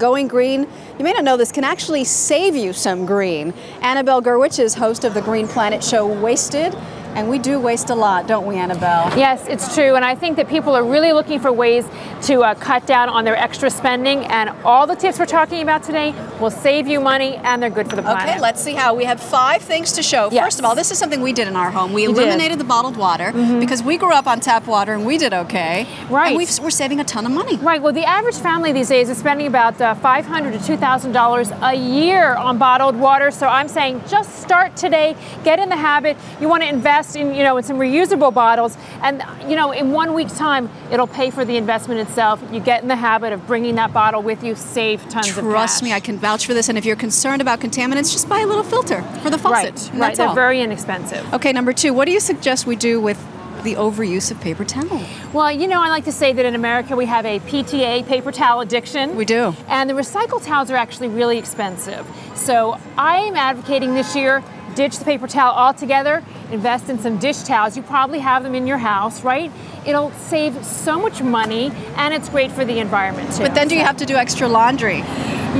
Going green, you may not know this, can actually save you some green. Annabelle Gurwitch is host of the Green Planet show Wasted, and we do waste a lot, don't we, Annabelle? Yes, it's true. And I think that people are really looking for ways to uh, cut down on their extra spending. And all the tips we're talking about today will save you money and they're good for the planet. Okay, let's see how. We have five things to show. Yes. First of all, this is something we did in our home. We You eliminated did. the bottled water because we grew up on tap water and we did okay. Right. And we've, we're saving a ton of money. Right. Well, the average family these days is spending about uh, 500 to $2,000 a year on bottled water. So I'm saying just start today. Get in the habit. You want to invest in, you know, in some reusable bottles, and you know, in one week's time, it'll pay for the investment itself. You get in the habit of bringing that bottle with you. Save tons of. Trust me, I can vouch for this. And if you're concerned about contaminants, just buy a little filter for the faucet. Right. Right. That's They're all. very inexpensive. Okay, number two, what do you suggest we do with the overuse of paper towel? Well, you know, I like to say that in America we have a PTA, paper towel addiction. We do. And the recycled towels are actually really expensive. So I am advocating this year ditch the paper towel altogether, invest in some dish towels. You probably have them in your house, right? It'll save so much money and it's great for the environment too. But then do you have to do extra laundry?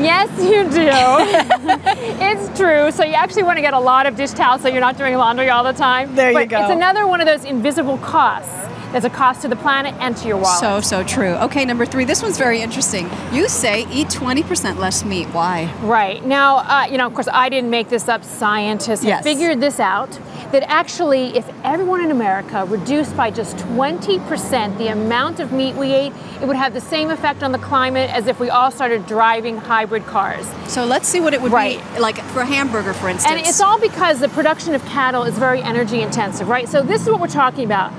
Yes, you do. it's true. So you actually want to get a lot of dish towels so you're not doing laundry all the time. There you go. It's another one of those invisible costs. There's a cost to the planet and to your wallet. So, so true. Okay, number three, this one's very interesting. You say eat 20% less meat. Why? Right. Now, uh, you know, of course, I didn't make this up. Scientists Yes. figured this out that actually, if everyone in America reduced by just 20% the amount of meat we ate, it would have the same effect on the climate as if we all started driving hybrid cars. So let's see what it would Right. be like for a hamburger, for instance. And it's all because the production of cattle is very energy intensive, right? So this is what we're talking about.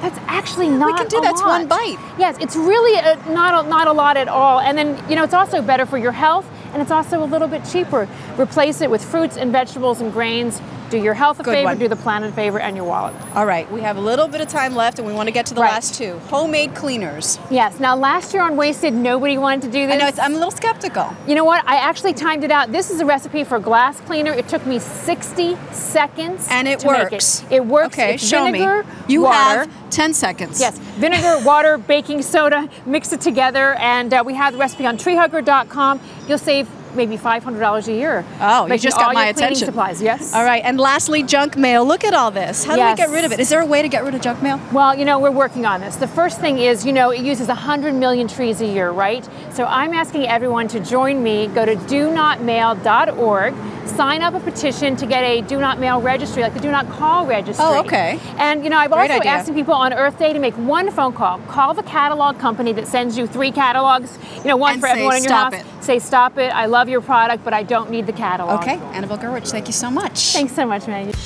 That's actually not. We can do that's lot. one bite. Yes, it's really a, not a, not a lot at all. And then you know it's also better for your health, and it's also a little bit cheaper. Replace it with fruits and vegetables and grains. Do your health a Good favor, one. do the planet a favor, and your wallet. All right, we have a little bit of time left and we want to get to the Right. last two. Homemade cleaners. Yes. Now last year on Wasted, nobody wanted to do this. I know it's, I'm a little skeptical. You know what? I actually timed it out. This is a recipe for glass cleaner. It took me 60 seconds. And it works. It. it works. Okay, show vinegar, me. You water. have 10 seconds. Yes, vinegar, water, baking soda, mix it together, and uh, we have the recipe on treehugger.com. You'll save maybe $500 a year. Oh, you just got my attention. supplies, yes. All right, and lastly, junk mail. Look at all this. How do Yes. we get rid of it? Is there a way to get rid of junk mail? Well, you know, we're working on this. The first thing is, you know, it uses 100 million trees a year, right? So I'm asking everyone to join me. Go to donotmail.org, sign up a petition to get a do not mail registry, like the do not call registry. Oh, okay. And, you know, I've Great also idea. asking people on Earth Day to make one phone call. Call the catalog company that sends you three catalogs, you know, one And for everyone in your "Stop house. it." Say, stop it. I love your product, but I don't need the catalog. Okay, Annabelle Gurwitch, thank you so much. Thanks so much, Maggie.